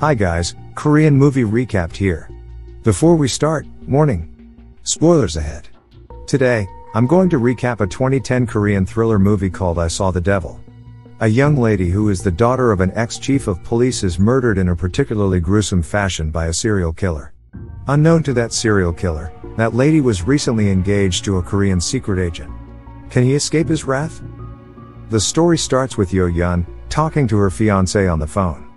Hi guys, Korean movie recapped here. Before we start, warning. Spoilers ahead. Today, I'm going to recap a 2010 Korean thriller movie called I Saw the Devil. A young lady who is the daughter of an ex-chief of police is murdered in a particularly gruesome fashion by a serial killer. Unknown to that serial killer, that lady was recently engaged to a Korean secret agent. Can he escape his wrath? The story starts with Yo Yun, talking to her fiancé on the phone.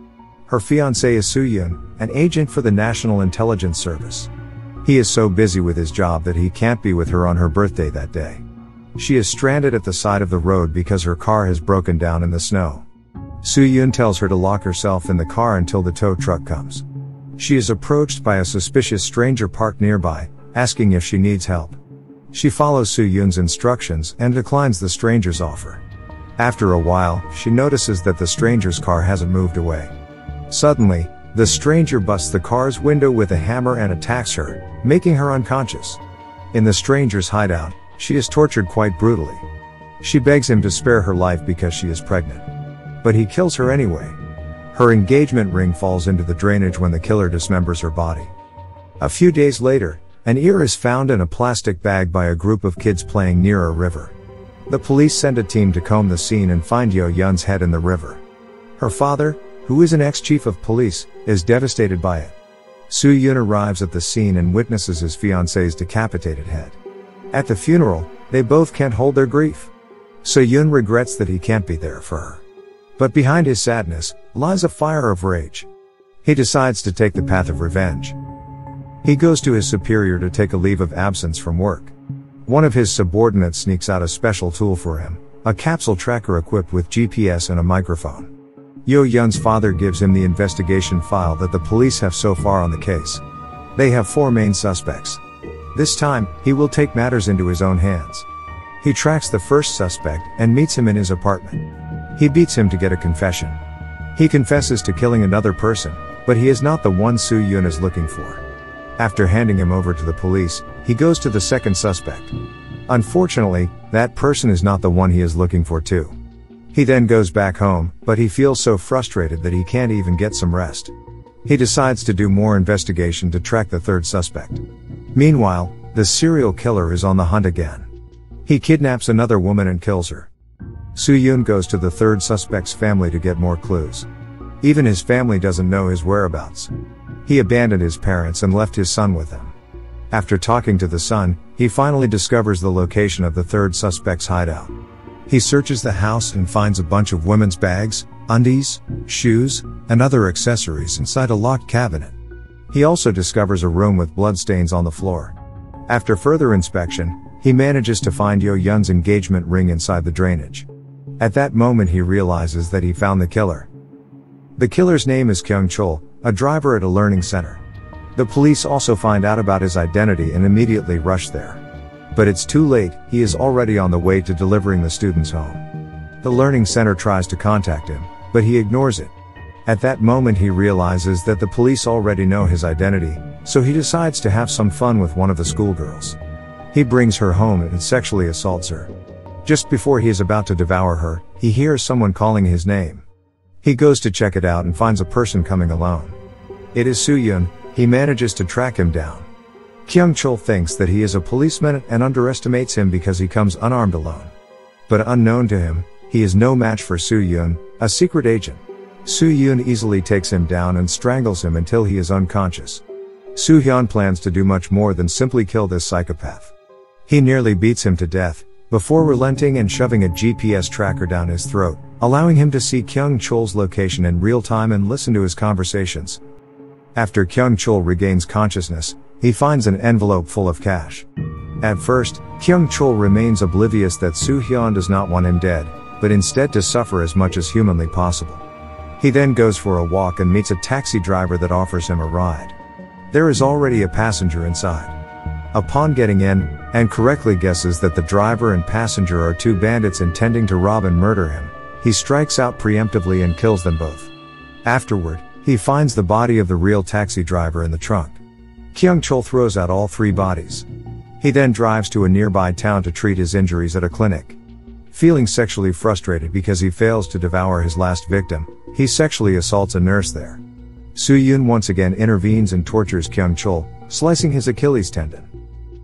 Her fiancé is Soo Hyun, an agent for the National Intelligence Service. He is so busy with his job that he can't be with her on her birthday that day. She is stranded at the side of the road because her car has broken down in the snow. Soo Hyun tells her to lock herself in the car until the tow truck comes. She is approached by a suspicious stranger parked nearby, asking if she needs help. She follows Soo Hyun's instructions and declines the stranger's offer. After a while, she notices that the stranger's car hasn't moved away. Suddenly, the stranger busts the car's window with a hammer and attacks her, making her unconscious. In the stranger's hideout, she is tortured quite brutally. She begs him to spare her life because she is pregnant. But he kills her anyway. Her engagement ring falls into the drainage when the killer dismembers her body. A few days later, an ear is found in a plastic bag by a group of kids playing near a river. The police send a team to comb the scene and find Yo Yun's head in the river. Her father, who is an ex-chief of police, is devastated by it. Soo Hyun arrives at the scene and witnesses his fiance's decapitated head. At the funeral, they both can't hold their grief. Soo Hyun regrets that he can't be there for her. But behind his sadness, lies a fire of rage. He decides to take the path of revenge. He goes to his superior to take a leave of absence from work. One of his subordinates sneaks out a special tool for him, a capsule tracker equipped with GPS and a microphone. Yo Yun's father gives him the investigation file that the police have so far on the case. They have four main suspects. This time, he will take matters into his own hands. He tracks the first suspect and meets him in his apartment. He beats him to get a confession. He confesses to killing another person, but he is not the one Soo Hyun is looking for. After handing him over to the police, he goes to the second suspect. Unfortunately, that person is not the one he is looking for too. He then goes back home, but he feels so frustrated that he can't even get some rest. He decides to do more investigation to track the third suspect. Meanwhile, the serial killer is on the hunt again. He kidnaps another woman and kills her. Soo Hyun goes to the third suspect's family to get more clues. Even his family doesn't know his whereabouts. He abandoned his parents and left his son with them. After talking to the son, he finally discovers the location of the third suspect's hideout. He searches the house and finds a bunch of women's bags, undies, shoes, and other accessories inside a locked cabinet. He also discovers a room with bloodstains on the floor. After further inspection, he manages to find Yo Yun's engagement ring inside the drainage. At that moment he realizes that he found the killer. The killer's name is Kyung Chul, a driver at a learning center. The police also find out about his identity and immediately rush there. But it's too late, he is already on the way to delivering the students home. The learning center tries to contact him, but he ignores it. At that moment he realizes that the police already know his identity, so he decides to have some fun with one of the schoolgirls. He brings her home and sexually assaults her. Just before he is about to devour her, he hears someone calling his name. He goes to check it out and finds a person coming alone. It is Soo Hyun, he manages to track him down. Kyung Chul thinks that he is a policeman and underestimates him because he comes unarmed alone. But unknown to him, he is no match for Soo Hyun, a secret agent. Soo Hyun easily takes him down and strangles him until he is unconscious. Soo Hyun plans to do much more than simply kill this psychopath. He nearly beats him to death, before relenting and shoving a GPS tracker down his throat, allowing him to see Kyung Chul's location in real time and listen to his conversations. After Kyung Chul regains consciousness, he finds an envelope full of cash. At first, Kyung Chul remains oblivious that Soo Hyun does not want him dead, but instead to suffer as much as humanly possible. He then goes for a walk and meets a taxi driver that offers him a ride. There is already a passenger inside. Upon getting in, and correctly guesses that the driver and passenger are two bandits intending to rob and murder him, he strikes out preemptively and kills them both. Afterward, he finds the body of the real taxi driver in the trunk. Kyung throws out all three bodies. He then drives to a nearby town to treat his injuries at a clinic. Feeling sexually frustrated because he fails to devour his last victim, he sexually assaults a nurse there. Soo Hyun once again intervenes and tortures Kyung slicing his Achilles tendon.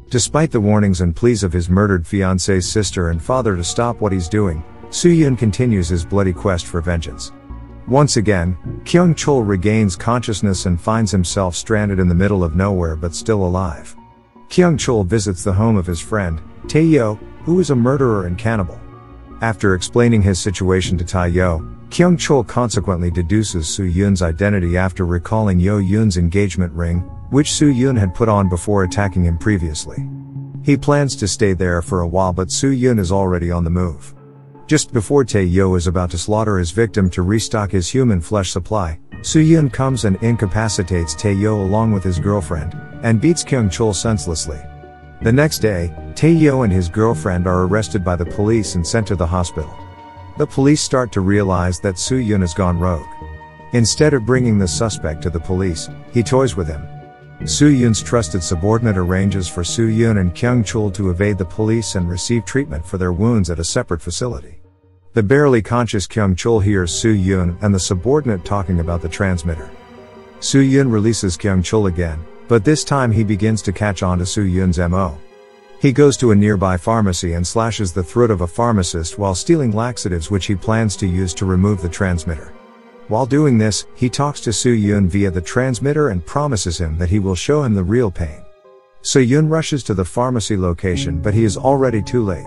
Despite the warnings and pleas of his murdered fiance's sister and father to stop what he's doing, Soo Hyun continues his bloody quest for vengeance. Once again, Kyung Chul regains consciousness and finds himself stranded in the middle of nowhere but still alive. Kyung Chul visits the home of his friend, Tae Yo, who is a murderer and cannibal. After explaining his situation to Tae Yo, Kyung Chul consequently deduces Soo Hyun's identity after recalling Yo Yun's engagement ring, which Soo Hyun had put on before attacking him previously. He plans to stay there for a while but Soo Hyun is already on the move. Just before Tae Yo is about to slaughter his victim to restock his human flesh supply, Soo Hyun comes and incapacitates Tae Yo along with his girlfriend, and beats Kyung Chul senselessly. The next day, Tae Yo and his girlfriend are arrested by the police and sent to the hospital. The police start to realize that Soo Hyun has gone rogue. Instead of bringing the suspect to the police, he toys with him. Soo Hyun's trusted subordinate arranges for Soo Hyun and Kyung Chul to evade the police and receive treatment for their wounds at a separate facility. The barely conscious Kyung Chul hears Soo Hyun and the subordinate talking about the transmitter. Soo Hyun releases Kyung Chul again, but this time he begins to catch on to Soo Hyun's MO. He goes to a nearby pharmacy and slashes the throat of a pharmacist while stealing laxatives which he plans to use to remove the transmitter. While doing this, he talks to Soo Hyun via the transmitter and promises him that he will show him the real pain. Soo Hyun rushes to the pharmacy location but he is already too late.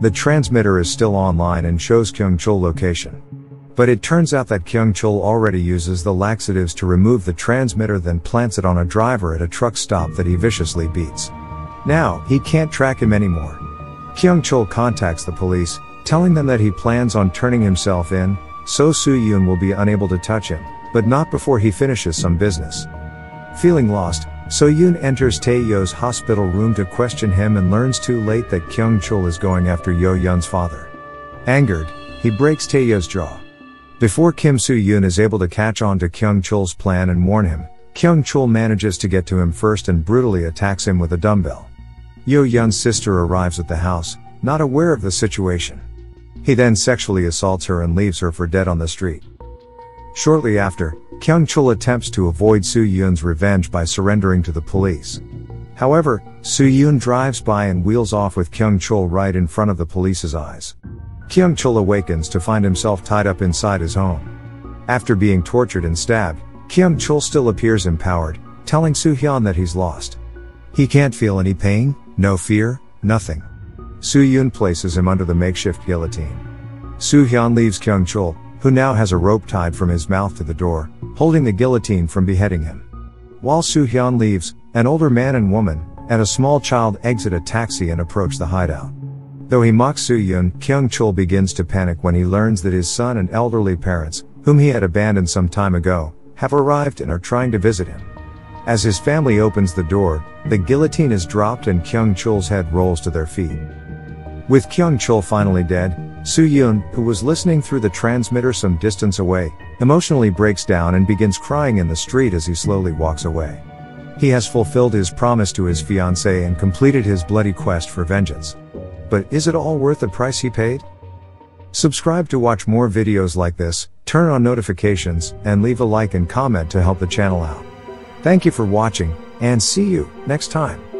The transmitter is still online and shows Kyung Chul location. But it turns out that Kyung Chul already uses the laxatives to remove the transmitter then plants it on a driver at a truck stop that he viciously beats. Now, he can't track him anymore. Kyung Chul contacts the police, telling them that he plans on turning himself in, so Soo Hyun will be unable to touch him, but not before he finishes some business. Feeling lost, Soo Hyun enters Tae Yo's hospital room to question him and learns too late that Kyung Chul is going after Yo Yun's father. Angered, he breaks Tae Yo's jaw. Before Kim Soo Hyun is able to catch on to Kyung Chul's plan and warn him, Kyung Chul manages to get to him first and brutally attacks him with a dumbbell. Yo Yun's sister arrives at the house, not aware of the situation. He then sexually assaults her and leaves her for dead on the street. Shortly after, Kyung Chul attempts to avoid Soo Hyun's revenge by surrendering to the police. However, Soo Hyun drives by and wheels off with Kyung Chul right in front of the police's eyes. Kyung Chul awakens to find himself tied up inside his home. After being tortured and stabbed, Kyung Chul still appears empowered, telling Soo Hyun that he's lost. He can't feel any pain, no fear, nothing. Soo Hyun places him under the makeshift guillotine. Soo Hyun leaves Kyung Chul, who now has a rope tied from his mouth to the door, holding the guillotine from beheading him. While Soo Hyun leaves, an older man and woman, and a small child exit a taxi and approach the hideout. Though he mocks Soo Hyun, Kyung Chul begins to panic when he learns that his son and elderly parents, whom he had abandoned some time ago, have arrived and are trying to visit him. As his family opens the door, the guillotine is dropped and Kyung Chul's head rolls to their feet. With Kyung Chul finally dead, Soo Hyun, who was listening through the transmitter some distance away, emotionally breaks down and begins crying in the street as he slowly walks away. He has fulfilled his promise to his fiancée and completed his bloody quest for vengeance. But is it all worth the price he paid? Subscribe to watch more videos like this, turn on notifications, and leave a like and comment to help the channel out. Thank you for watching, and see you next time.